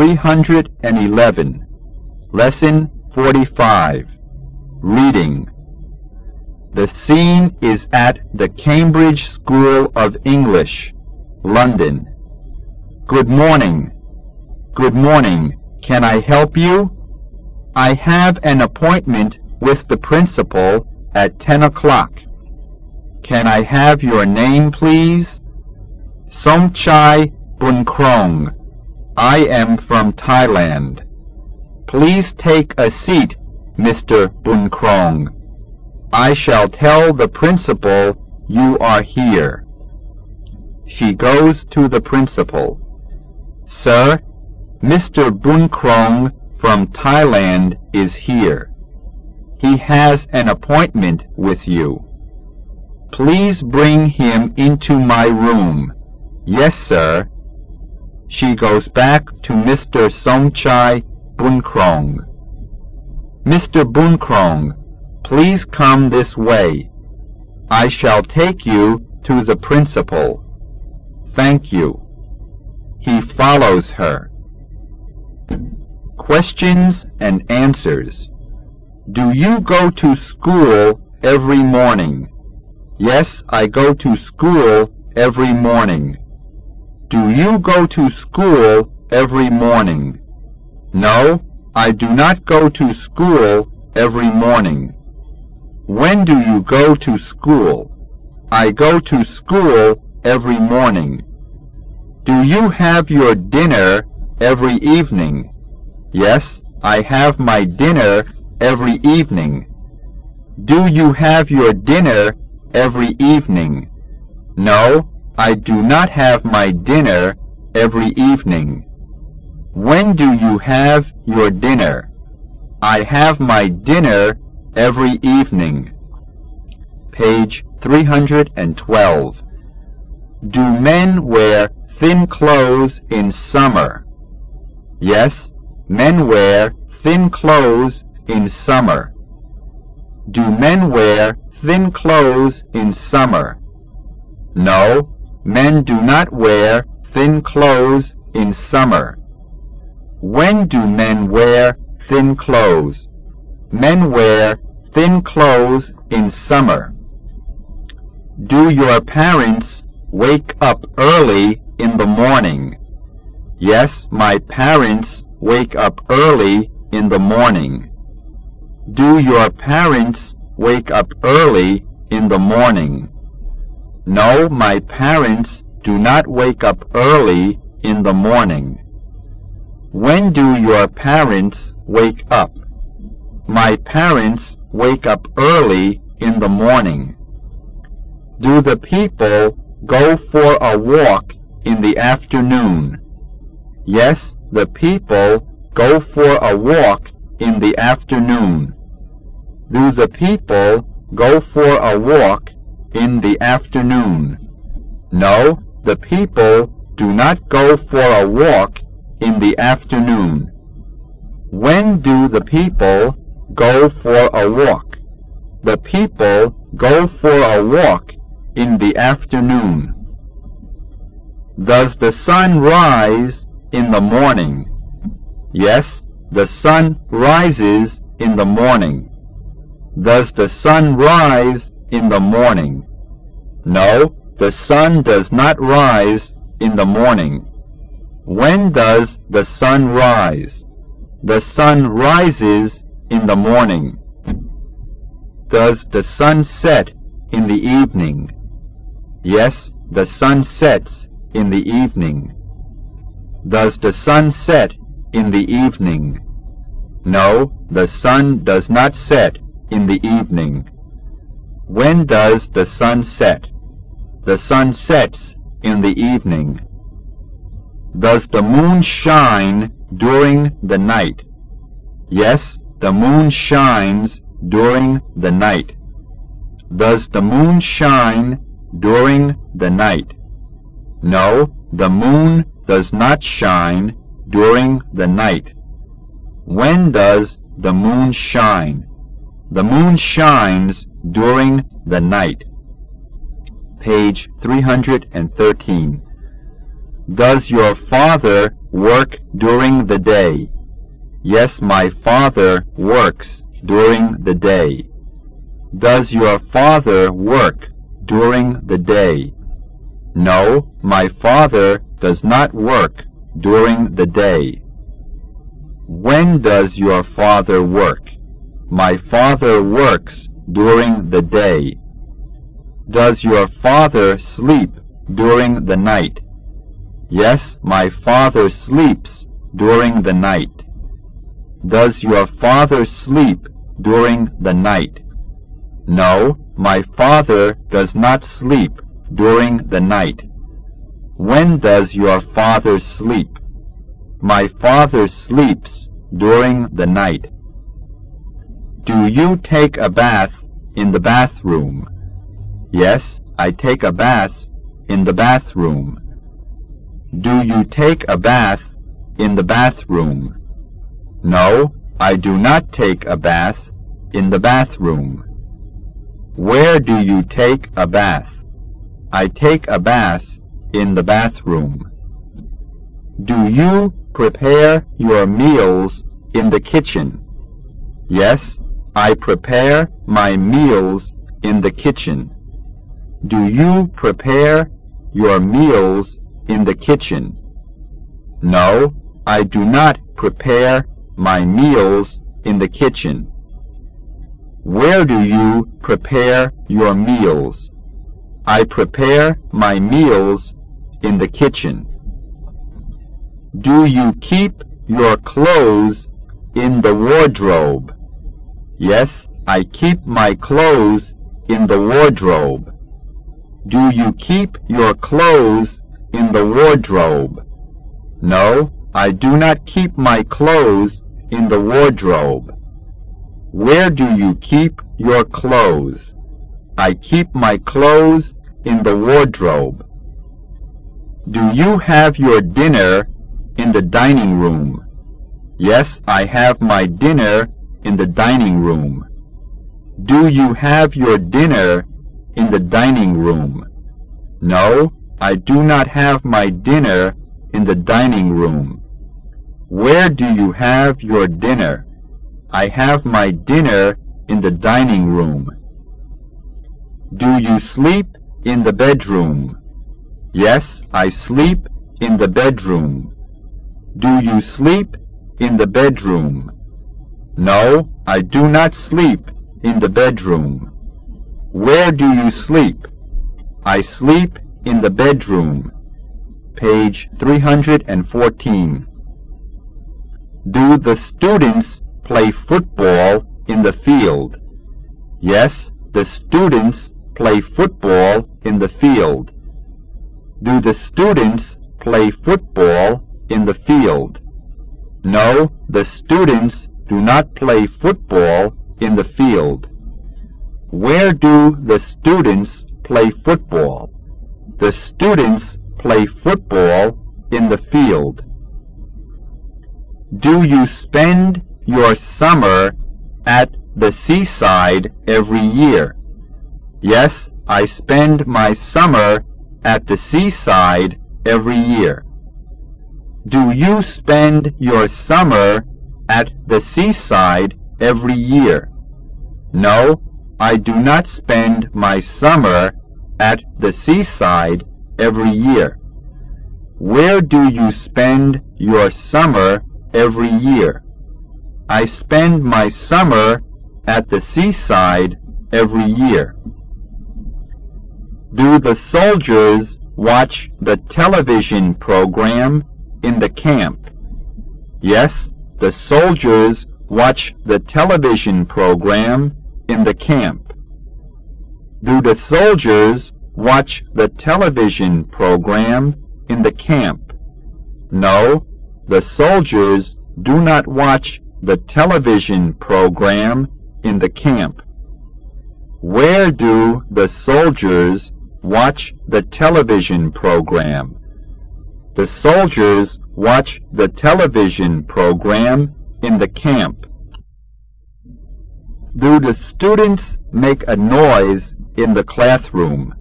311. Lesson 45. Reading. The scene is at the Cambridge School of English, London. Good morning. Good morning. Can I help you? I have an appointment with the principal at 10 o'clock. Can I have your name, please? Somchai Bunkrong. I am from Thailand. Please take a seat, Mr. Bunkrong. I shall tell the principal you are here. She goes to the principal. Sir, Mr. Bunkrong from Thailand is here. He has an appointment with you. Please bring him into my room. Yes, sir. She goes back to Mr. Somchai Bunkrong. Mr. Bunkrong, please come this way. I shall take you to the principal. Thank you. He follows her. Questions and answers. Do you go to school every morning? Yes, I go to school every morning. Do you go to school every morning? No, I do not go to school every morning. When do you go to school? I go to school every morning. Do you have your dinner every evening? Yes, I have my dinner every evening. Do you have your dinner every evening? No, I do not have my dinner every evening. When do you have your dinner? I have my dinner every evening. Page 312. Do men wear thin clothes in summer? Yes, men wear thin clothes in summer. Do men wear thin clothes in summer? No, men do not wear thin clothes in summer. When do men wear thin clothes? Men wear thin clothes in summer. Do your parents wake up early in the morning? Yes, my parents wake up early in the morning. Do your parents wake up early in the morning? No, my parents do not wake up early in the morning. When do your parents wake up? My parents wake up early in the morning. Do the people go for a walk in the afternoon? Yes, the people go for a walk in the afternoon. Do the people go for a walk in the afternoon? No, the people do not go for a walk in the afternoon. When do the people go for a walk? The people go for a walk in the afternoon. Does the sun rise in the morning? Yes, the sun rises in the morning. Does the sun rise in the morning? No, the sun does not rise in the morning. When does the sun rise? The sun rises in the morning. Does the sun set in the evening? Yes, the sun sets in the evening. Does the sun set in the evening? No, the sun does not set in the evening. When does the sun set? The sun sets in the evening. Does the moon shine during the night? Yes, the moon shines during the night. Does the moon shine during the night? No, the moon does not shine during the night. When does the moon shine? The moon shines during the night. Page 313. Does your father work during the day? Yes, my father works during the day. Does your father work during the day? No, my father does not work during the day. When does your father work? My father works during the day. Does your father sleep during the night? Yes, my father sleeps during the night. Does your father sleep during the night? No, my father does not sleep during the night. When does your father sleep? My father sleeps during the night. Do you take a bath in the bathroom? Yes, I take a bath in the bathroom. Do you take a bath in the bathroom? No, I do not take a bath in the bathroom. Where do you take a bath? I take a bath in the bathroom. Do you prepare your meals in the kitchen? Yes, I prepare my meals in the kitchen. Do you prepare your meals in the kitchen? No, I do not prepare my meals in the kitchen. Where do you prepare your meals? I prepare my meals in the kitchen. Do you keep your clothes in the wardrobe? Yes, I keep my clothes in the wardrobe. Do you keep your clothes in the wardrobe? No, I do not keep my clothes in the wardrobe. Where do you keep your clothes? I keep my clothes in the wardrobe. Do you have your dinner in the dining room? Yes, I have my dinner in the dining room. Do you have your dinner in the dining room? No, I do not have my dinner in the dining room. Where do you have your dinner? I have my dinner in the dining room. Do you sleep in the bedroom? Yes, I sleep in the bedroom. Do you sleep in the bedroom? No, I do not sleep in the bedroom. Where do you sleep? I sleep in the bedroom. Page 314. Do the students play football in the field? Yes, the students play football in the field. Do the students play football in the field? No, the students do not play football in the field. Where do the students play football? The students play football in the field. Do you spend your summer at the seaside every year? Yes, I spend my summer at the seaside every year. Do you spend your summer at the seaside every year? No, I do not spend my summer at the seaside every year. Where do you spend your summer every year? I spend my summer at the seaside every year. Do the soldiers watch the television program in the camp? Yes, the soldiers watch the television program in the camp. Do the soldiers watch the television program in the camp? No, the soldiers do not watch the television program in the camp. Where do the soldiers watch the television program. The soldiers watch the television program in the camp. Do the students make a noise in the classroom?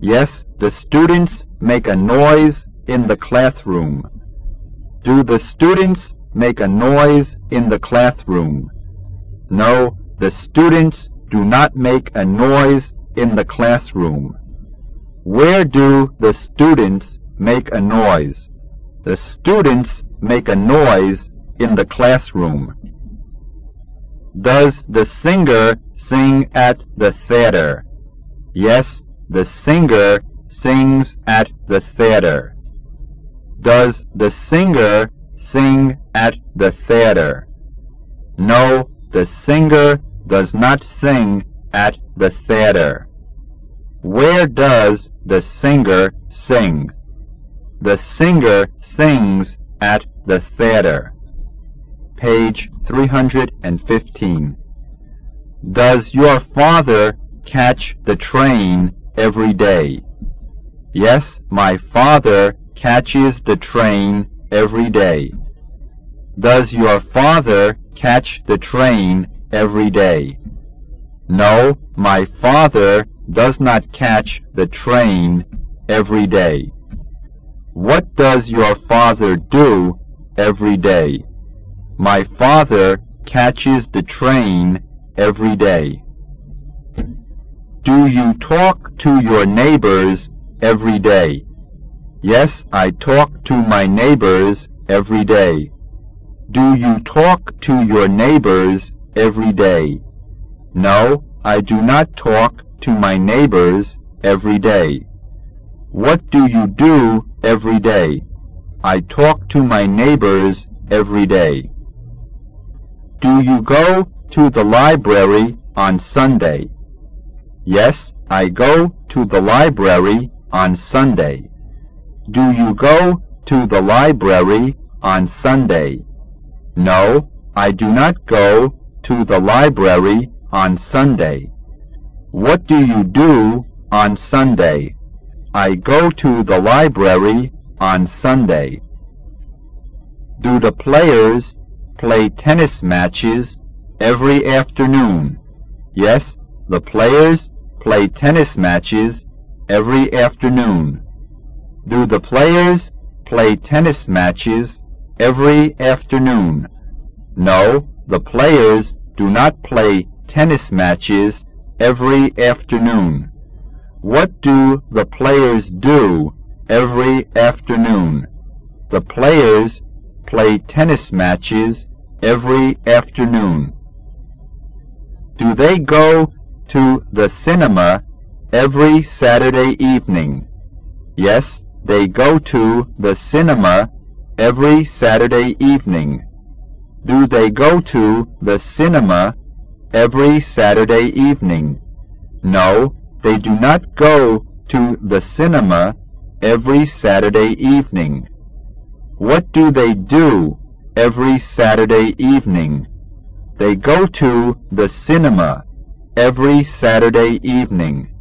Yes, the students make a noise in the classroom? Do the students make a noise in the classroom? No, the students do not make a noise in the classroom. Where do the students make a noise? The students make a noise in the classroom. Does the singer sing at the theater? Yes, the singer sings at the theater. Does the singer sing at the theater? No, the singer does not sing at the theater. Where does the singer sing? The singer sings at the theater. Page 315. Does your father catch the train every day? Yes, my father catches the train every day. Does your father catch the train every day? No, my father does not catch the train every day. What does your father do every day? My father catches the train every day. Do you talk to your neighbors every day? Yes, I talk to my neighbors every day. Do you talk to your neighbors every day? No, I do not talk to my neighbors every day. What do you do every day? I talk to my neighbors every day. Do you go to the library on Sunday? Yes, I go to the library on Sunday. Do you go to the library on Sunday? No, I do not go to the library on Sunday. What do you do on Sunday? I go to the library on Sunday. Do the players play tennis matches every afternoon? Yes, the players play tennis matches every afternoon. Do the players play tennis matches every afternoon? No, the players do not play tennis matches every afternoon. What do the players do every afternoon? The players play tennis matches every afternoon. Do they go to the cinema every Saturday evening? Yes, they go to the cinema every Saturday evening. Do they go to the cinema every Saturday evening? No, they do not go to the cinema every Saturday evening. What do they do every Saturday evening? They go to the cinema every Saturday evening.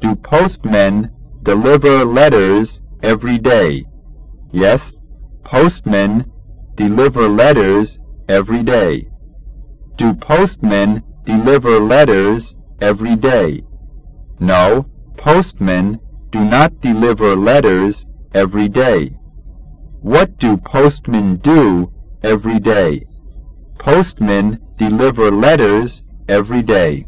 Do postmen deliver letters every day? Yes, postmen deliver letters every day. Do postmen deliver letters every day? No, postmen do not deliver letters every day. What do postmen do every day? Postmen deliver letters every day.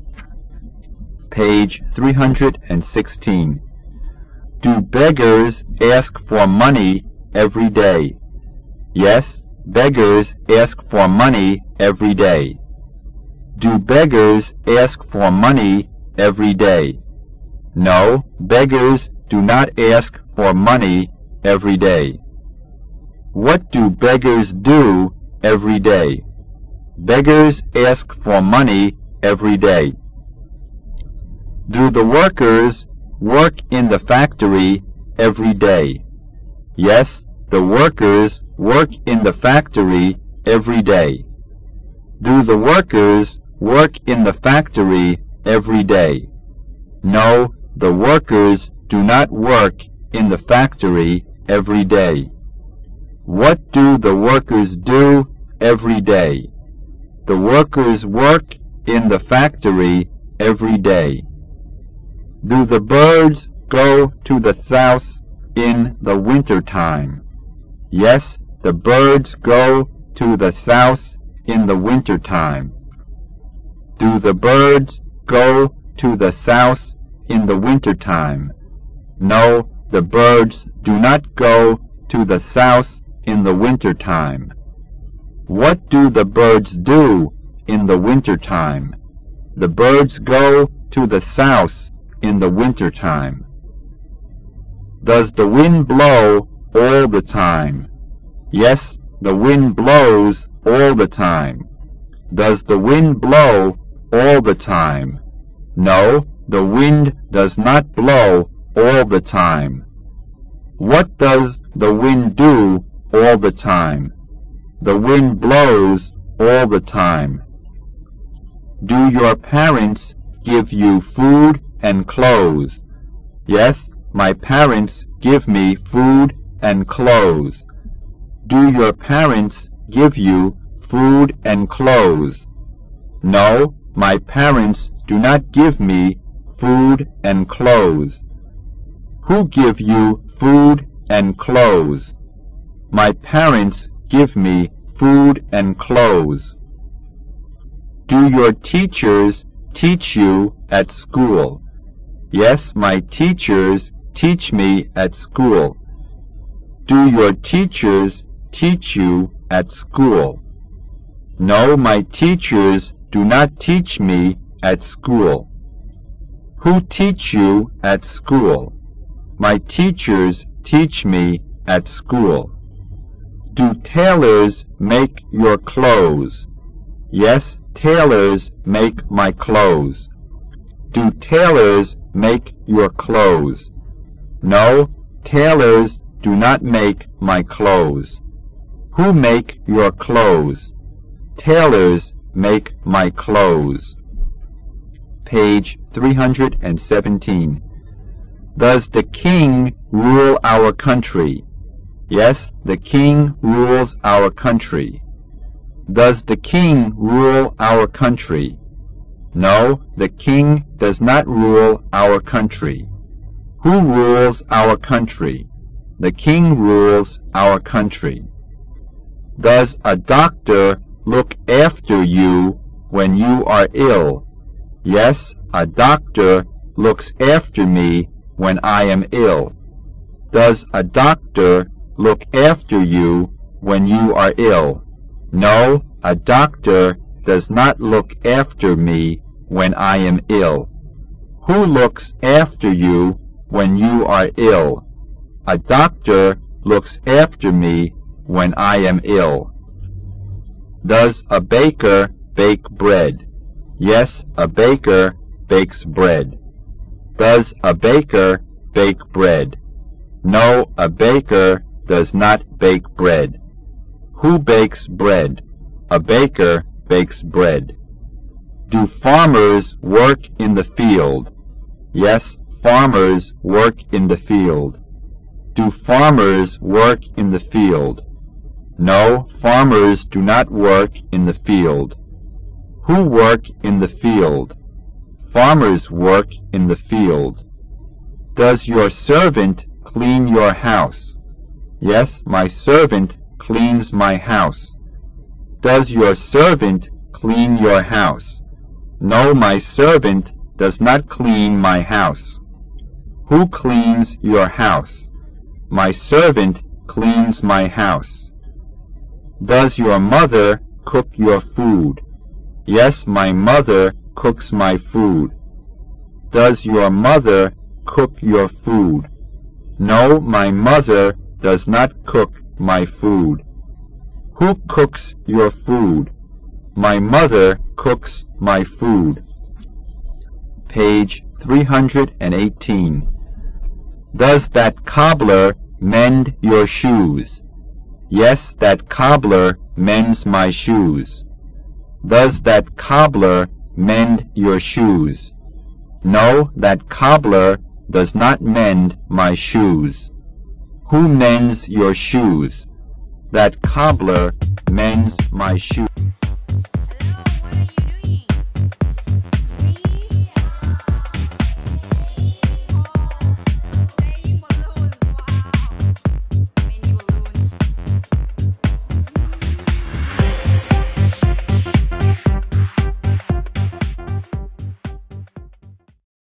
Page 316. Do beggars ask for money every day? Yes, beggars ask for money every day. Do beggars ask for money every day? No, beggars do not ask for money every day. What do beggars do every day? Beggars ask for money every day. Do the workers work in the factory every day? Yes, the workers work in the factory every day. Do the workers work in the factory every day? No, the workers do not work in the factory every day. What do the workers do every day? The workers work in the factory every day. Do the birds go to the south in the winter time. Yes, the birds go to the south in the winter time. Do the birds go to the south in the winter time? No, the birds do not go to the south in the winter time. What do the birds do in the winter time? The birds go to the south in the winter time. Does the wind blow all the time? Yes, the wind blows all the time. Does the wind blow all the time? No, the wind does not blow all the time. What does the wind do all the time? The wind blows all the time. Do your parents give you food and clothes? Yes, my parents give me food and clothes. Do your parents give you food and clothes? No, my parents do not give me food and clothes. Who give you food and clothes? My parents give me food and clothes. Do your teachers teach you at school? Yes, my teachers teach me at school. Do your teachers teach you at school? No, my teachers do not teach me at school. Who teach you at school? My teachers teach me at school. Do tailors make your clothes? Yes, tailors make my clothes. Do tailors make your clothes? No, tailors do not make my clothes. Who make your clothes? Tailors make my clothes. Page 317. Does the king rule our country? Yes, the king rules our country. Does the king rule our country? No, the king does not rule our country. Who rules our country? The king rules our country. Does a doctor look after you when you are ill? Yes, a doctor looks after me when I am ill. Does a doctor look after you when you are ill. No, a doctor does not look after me when I am ill. Who looks after you when you are ill? A doctor looks after me when I am ill. Does a baker bake bread? Yes, a baker bakes bread. Does a baker bake bread? No, a baker does not bake bread. Who bakes bread? A baker bakes bread. Do farmers work in the field? Yes, farmers work in the field. Do farmers work in the field? No, farmers do not work in the field. Who work in the field? Farmers work in the field. Does your servant clean your house? Yes, my servant cleans my house. Does your servant clean your house? No, my servant does not clean my house. Who cleans your house? My servant cleans my house. Does your mother cook your food? Yes, my mother cooks my food. Does your mother cook your food? No, my mother does not cook my food. Who cooks your food? My mother cooks my food. Page 318. Does that cobbler mend your shoes? Yes, that cobbler mends my shoes. Does that cobbler mend your shoes? No, that cobbler does not mend my shoes. Who mends your shoes? That cobbler mends my shoes.